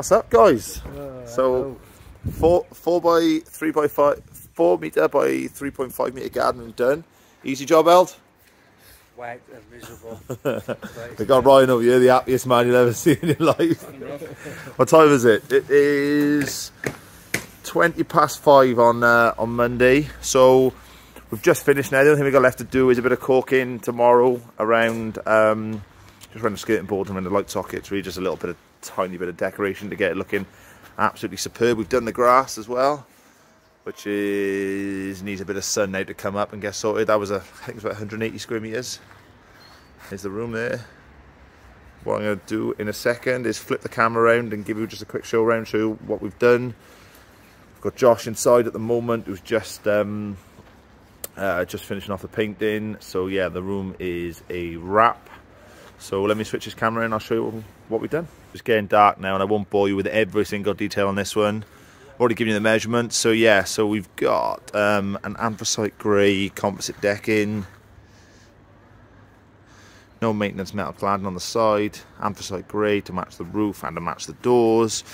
What's up, guys? Uh, so, four four by three by five, four meter by three point five meter garden done. Easy job, Eld. Wet and miserable. they got Ryan over here, the happiest man you'll ever see in your life. what time is it? It is twenty past five on uh, on Monday. So we've just finished now. The only thing we've got left to do is a bit of caulking tomorrow around. Um, just around the skirting board and around the light sockets. Really, just a little bit of tiny bit of decoration to get it looking absolutely superb. We've done the grass as well, which is needs a bit of sun now to come up and get sorted. That was a, I think it was about 180 square meters. There's the room there. What I'm going to do in a second is flip the camera around and give you just a quick show around, show you what we've done. We've got Josh inside at the moment, who's just um, uh, just finishing off the painting. So yeah, the room is a wrap. So let me switch this camera in, I'll show you what we've done. It's getting dark now and I won't bore you with every single detail on this one. I've already given you the measurements. So yeah, so we've got um, an anthracite grey composite decking. No maintenance metal cladding on the side. Anthracite grey to match the roof and to match the doors.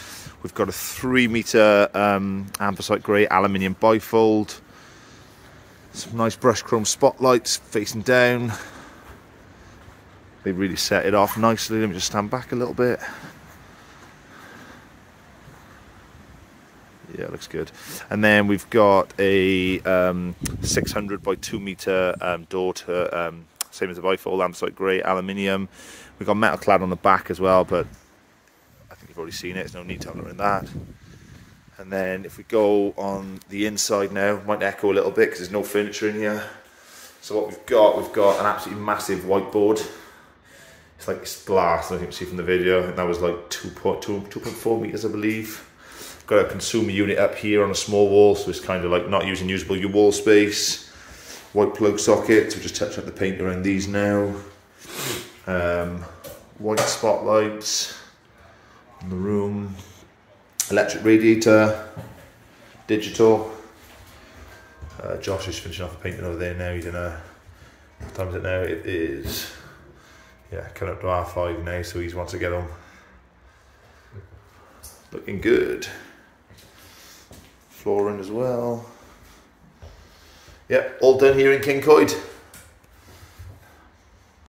We've got a three metre um, anthracite grey aluminium bifold. Some nice brush chrome spotlights facing down. They really set it off nicely. Let me just stand back a little bit. Yeah, looks good. And then we've got a um, 600 by 2 meter um, door to um, same as the bifold, anthracite grey aluminium. We've got metal clad on the back as well, but I think you've already seen it. There's no need to in that. And then if we go on the inside now, might echo a little bit because there's no furniture in here. So what we've got, we've got an absolutely massive whiteboard it's like it's glass, I think you can see from the video, and that was like 2.2, 2.4 meters, I believe. Got a consumer unit up here on a small wall, so it's kind of like not using usable your wall space. White plug sockets, we'll just touch up the paint around these now. Um, white spotlights in the room. Electric radiator, digital. Uh, Josh is finishing off the painting over there now. He's in a, what time is it now? It is yeah, coming up to R5 now, so he's wants to get on. Looking good. Flooring as well. Yep, all done here in Cyncoed.